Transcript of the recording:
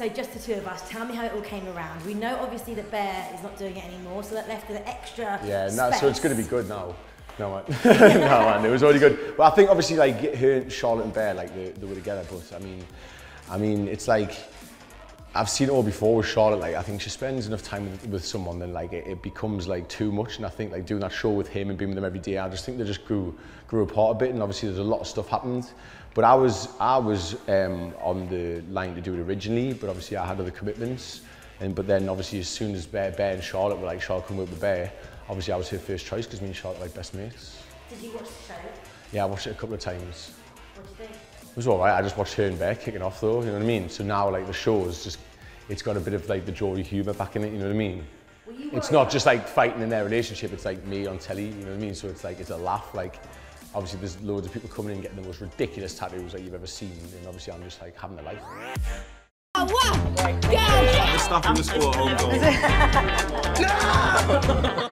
So just the two of us. Tell me how it all came around. We know obviously that Bear is not doing it anymore, so that left an extra. Yeah, no, so it's going to be good now. No man, no man, it was already good. But I think obviously like her, Charlotte and Bear, like they, they were together. But I mean, I mean, it's like I've seen it all before with Charlotte. Like I think she spends enough time with, with someone, then like it, it becomes like too much. And I think like doing that show with him and being with them every day, I just think they just grew grew apart a bit. And obviously there's a lot of stuff happened. But I was I was um, on the line to do it originally, but obviously I had other commitments. And but then obviously as soon as Bear, Bear and Charlotte were like Charlotte come work with Bear, obviously I was her first choice because me and Charlotte are like best mates. Did you watch the show? Yeah, I watched it a couple of times. What do you think? It was all right. I just watched her and Bear kicking off though. You know what I mean? So now like the show is just it's got a bit of like the Geordie humour back in it. You know what I mean? It's not just like fighting in their relationship. It's like me on telly. You know what I mean? So it's like it's a laugh. Like obviously there's loads of people coming in getting the most ridiculous tattoos that you've ever seen, and obviously I'm just like having a life. The staff in the school at home going,